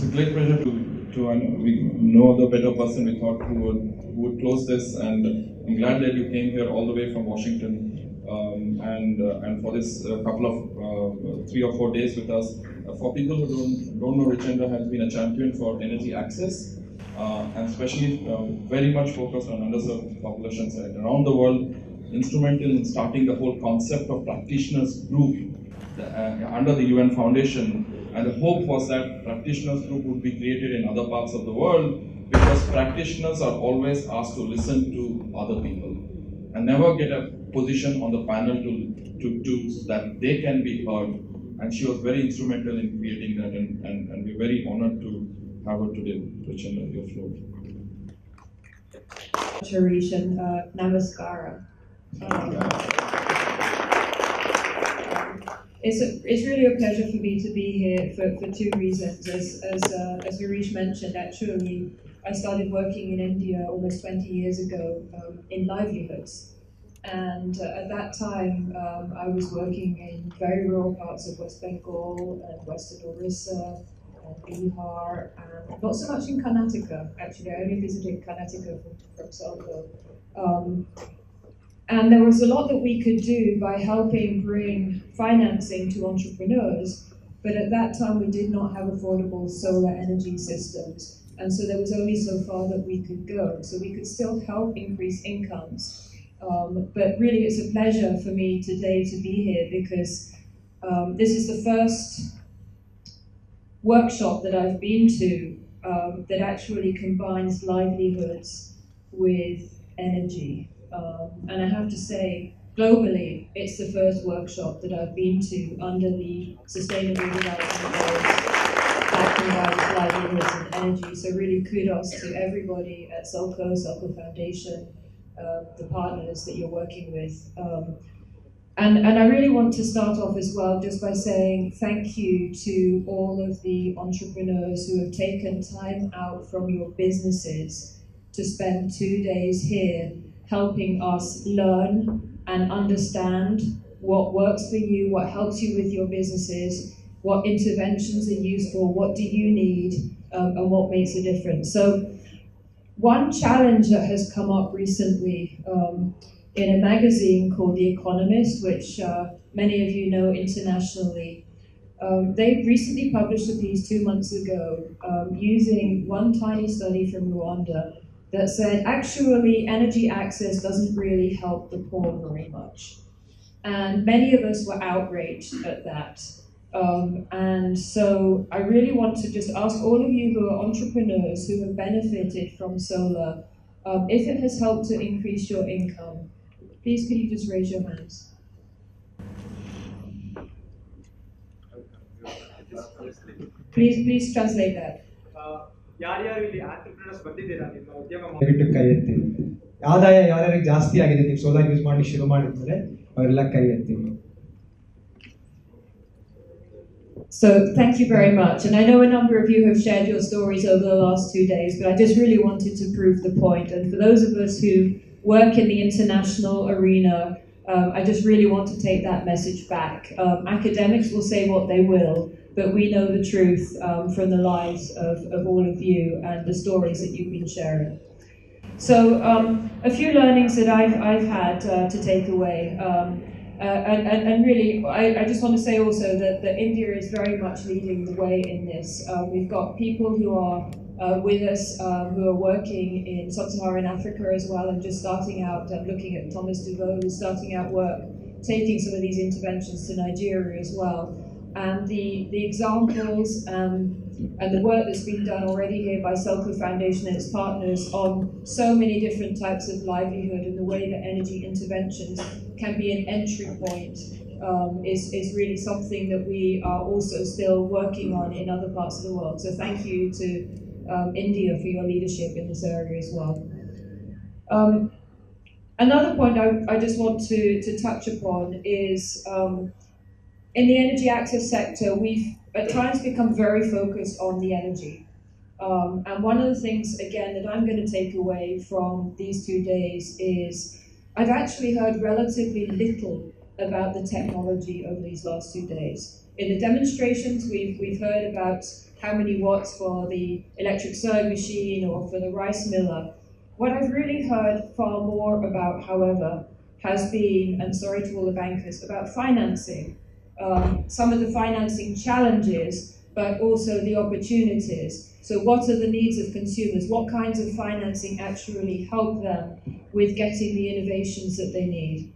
It's a great pleasure to, to uh, we know the better person we thought who would, who would close this, and I'm glad that you came here all the way from Washington um, and uh, and for this uh, couple of uh, three or four days with us. Uh, for people who don't, don't know, Richenda has been a champion for energy access. Uh, and especially um, very much focused on underserved populations around the world, instrumental in starting the whole concept of practitioners group uh, under the UN Foundation. And the hope was that practitioners group would be created in other parts of the world because practitioners are always asked to listen to other people and never get a position on the panel to, to, to so that they can be heard. And she was very instrumental in creating that, and, and, and we're very honored to have her today. Richenda, your floor. Charishan, uh, Namaskara. Um, it's, a, it's really a pleasure for me to be here for, for two reasons. As, as, uh, as Harish mentioned, actually, I started working in India almost 20 years ago um, in livelihoods. And uh, at that time, um, I was working in very rural parts of West Bengal and Western Orissa and Bihar, and not so much in Karnataka. Actually, I only visited Karnataka from, from Selco. Um, and there was a lot that we could do by helping bring financing to entrepreneurs, but at that time we did not have affordable solar energy systems. And so there was only so far that we could go. So we could still help increase incomes. Um, but really, it's a pleasure for me today to be here because um, this is the first workshop that I've been to um, that actually combines livelihoods with energy. Um, and I have to say, globally, it's the first workshop that I've been to under the Sustainable Development Goals backing by livelihoods and energy. So really kudos to everybody at Selco, Selco Foundation, uh, the partners that you're working with. Um, and, and I really want to start off as well just by saying thank you to all of the entrepreneurs who have taken time out from your businesses to spend two days here helping us learn and understand what works for you, what helps you with your businesses, what interventions are useful, what do you need, um, and what makes a difference. So, one challenge that has come up recently um, in a magazine called The Economist, which uh, many of you know internationally, um, they recently published a piece two months ago um, using one tiny study from Rwanda that said actually energy access doesn't really help the poor very much. And many of us were outraged at that. Um, and so I really want to just ask all of you who are entrepreneurs who have benefited from solar, um, if it has helped to increase your income, please could you just raise your hands? Please, please translate that. Uh, ಯಾರ್ಯಾರು ಇಲ್ಲಿ entrepreneurs ಬಂದಿದ್ದೀರಾ ನಿಮ್ಮ ಉದ್ಯಮ ದಯವಿಟ್ಟು ಕೈ ಎತ್ತಿ ಆದಾಯ ಯಾರ್ಯಾರಿಗೆ ಜಾಸ್ತಿ ಆಗಿದೆ ನೀವು ಸೋಲಾರ್ ಯೂಸ್ ಮಾಡಿ ಶುರು ಮಾಡಿದ್ರೆ ಅವರೆಲ್ಲ ಕೈ ಎತ್ತಿ So thank you very much. And I know a number of you have shared your stories over the last two days, but I just really wanted to prove the point. And for those of us who work in the international arena, um, I just really want to take that message back. Um, academics will say what they will, but we know the truth um, from the lives of, of all of you and the stories that you've been sharing. So um, a few learnings that I've, I've had uh, to take away. Um, uh, and, and, and, really, I, I, just want to say also that, that India is very much leading the way in this. Uh, we've got people who are uh, with us um, who are working in sub-Saharan Africa as well and just starting out, uh, looking at Thomas DeVoe, who's starting out work, taking some of these interventions to Nigeria as well and the, the examples um, and the work that's been done already here by Selco Foundation and its partners on so many different types of livelihood and the way that energy interventions can be an entry point um, is, is really something that we are also still working on in other parts of the world. So thank you to um, India for your leadership in this area as well. Um, another point I, I just want to, to touch upon is um, in the energy access sector, we've at times become very focused on the energy. Um, and one of the things, again, that I'm going to take away from these two days is I've actually heard relatively little about the technology over these last two days. In the demonstrations, we've, we've heard about how many watts for the electric sewing machine or for the rice miller. What I've really heard far more about, however, has been, and sorry to all the bankers, about financing. Um, some of the financing challenges, but also the opportunities. So, what are the needs of consumers? What kinds of financing actually help them with getting the innovations that they need?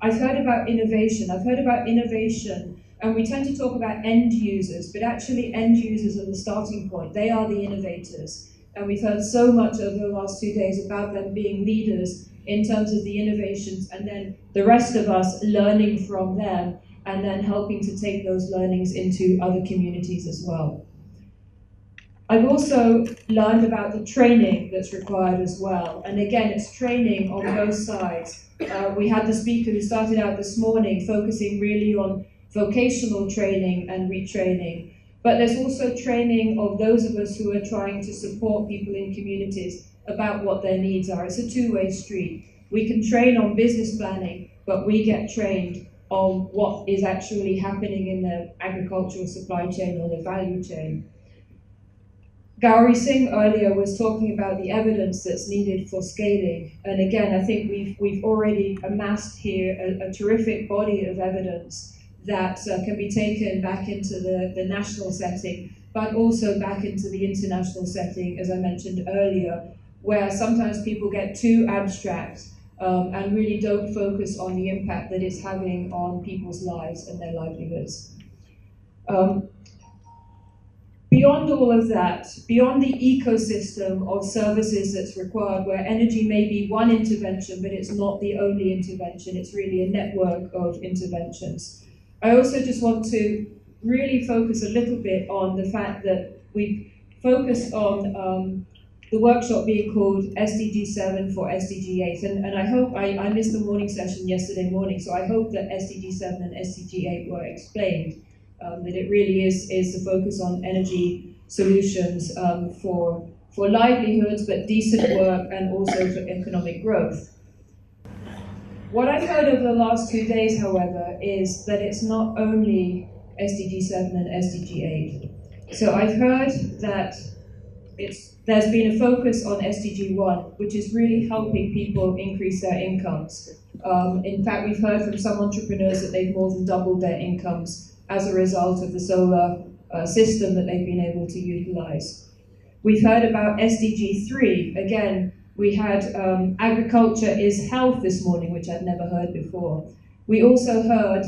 I've heard about innovation. I've heard about innovation, and we tend to talk about end users, but actually, end users are the starting point. They are the innovators. And we've heard so much over the last two days about them being leaders in terms of the innovations, and then the rest of us learning from them and then helping to take those learnings into other communities as well. I've also learned about the training that's required as well. And again, it's training on both sides. Uh, we had the speaker who started out this morning focusing really on vocational training and retraining. But there's also training of those of us who are trying to support people in communities about what their needs are. It's a two way street. We can train on business planning, but we get trained on what is actually happening in the agricultural supply chain or the value chain. Gauri Singh earlier was talking about the evidence that's needed for scaling. And again, I think we've, we've already amassed here a, a terrific body of evidence that uh, can be taken back into the, the national setting, but also back into the international setting, as I mentioned earlier, where sometimes people get too abstract um, and really don't focus on the impact that it's having on people's lives and their livelihoods. Um, beyond all of that, beyond the ecosystem of services that's required, where energy may be one intervention, but it's not the only intervention, it's really a network of interventions. I also just want to really focus a little bit on the fact that we focus on um, the workshop being called SDG 7 for SDG 8. And, and I hope, I, I missed the morning session yesterday morning, so I hope that SDG 7 and SDG 8 were explained, um, that it really is, is the focus on energy solutions um, for, for livelihoods, but decent work, and also for economic growth. What I've heard over the last two days, however, is that it's not only SDG 7 and SDG 8. So I've heard that there's been a focus on SDG 1, which is really helping people increase their incomes. Um, in fact, we've heard from some entrepreneurs that they've more than doubled their incomes as a result of the solar uh, system that they've been able to utilize. We've heard about SDG 3. Again, we had um, agriculture is health this morning, which I'd never heard before. We also heard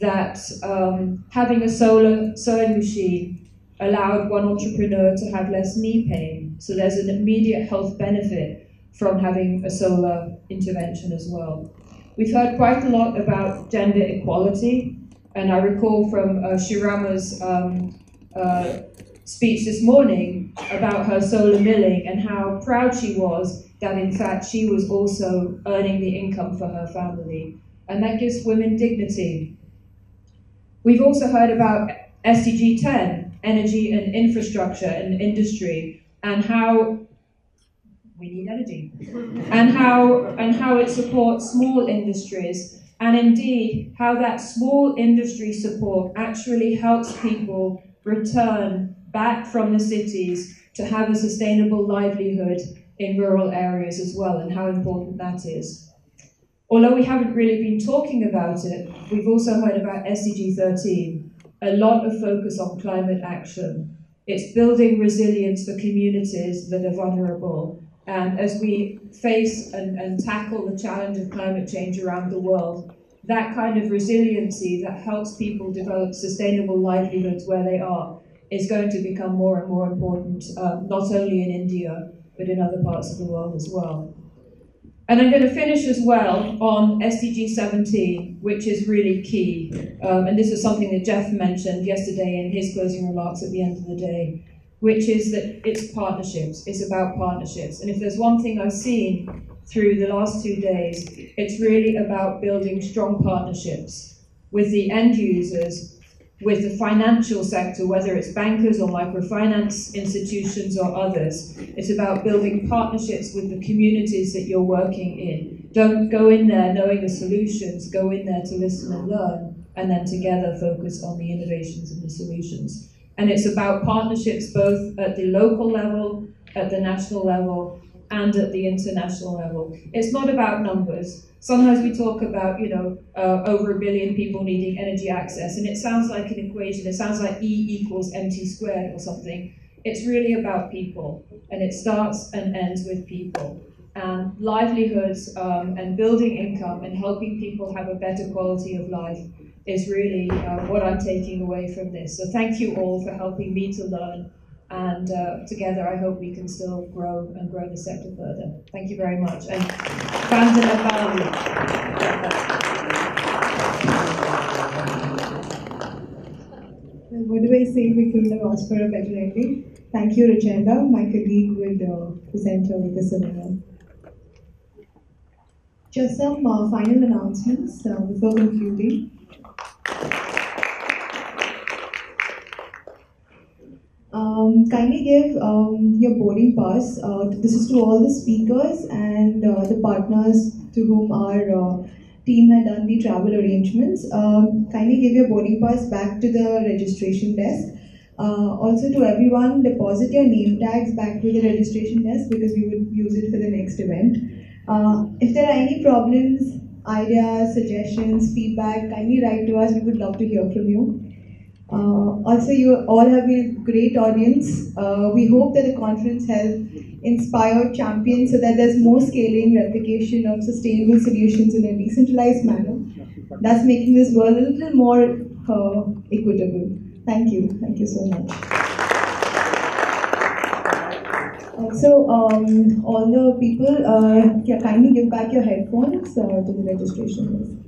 that um, having a solar sewing machine allowed one entrepreneur to have less knee pain. So there's an immediate health benefit from having a solar intervention as well. We've heard quite a lot about gender equality, and I recall from uh, Shirama's um, uh, speech this morning about her solar milling and how proud she was that in fact she was also earning the income for her family. And that gives women dignity. We've also heard about SDG 10, energy and infrastructure and industry and how we need energy and how and how it supports small industries and indeed how that small industry support actually helps people return back from the cities to have a sustainable livelihood in rural areas as well and how important that is. Although we haven't really been talking about it, we've also heard about SDG 13, a lot of focus on climate action. It's building resilience for communities that are vulnerable. And as we face and, and tackle the challenge of climate change around the world, that kind of resiliency that helps people develop sustainable livelihoods where they are is going to become more and more important, uh, not only in India, but in other parts of the world as well. And I'm going to finish as well on SDG 17, which is really key. Um, and this is something that Jeff mentioned yesterday in his closing remarks at the end of the day, which is that it's partnerships. It's about partnerships. And if there's one thing I've seen through the last two days, it's really about building strong partnerships with the end users with the financial sector, whether it's bankers or microfinance institutions or others. It's about building partnerships with the communities that you're working in. Don't go in there knowing the solutions, go in there to listen and learn and then together focus on the innovations and the solutions. And it's about partnerships both at the local level, at the national level, and at the international level. It's not about numbers. Sometimes we talk about, you know, uh, over a billion people needing energy access, and it sounds like an equation. It sounds like E equals mt squared or something. It's really about people, and it starts and ends with people. And livelihoods um, and building income and helping people have a better quality of life is really uh, what I'm taking away from this. So thank you all for helping me to learn. And uh, together, I hope we can still grow and grow the sector further. Thank you very much. And What do I say? We couldn't have asked better. Thank you, Richenda. My colleague will uh, present with the seminar. Just some uh, final announcements uh, before concluding. Um, kindly give um, your boarding pass. Uh, this is to all the speakers and uh, the partners to whom our uh, team had done the travel arrangements. Um, kindly give your boarding pass back to the registration desk. Uh, also to everyone, deposit your name tags back to the registration desk because we would use it for the next event. Uh, if there are any problems, ideas, suggestions, feedback, kindly write to us. We would love to hear from you. Uh, also, you all have been a great audience. Uh, we hope that the conference has inspired champions so that there's more scaling, replication of sustainable solutions in a decentralized manner, thus making this world a little more uh, equitable. Thank you. Thank you so much. Also, um, all the people, uh, kindly give back your headphones uh, to the registration desk.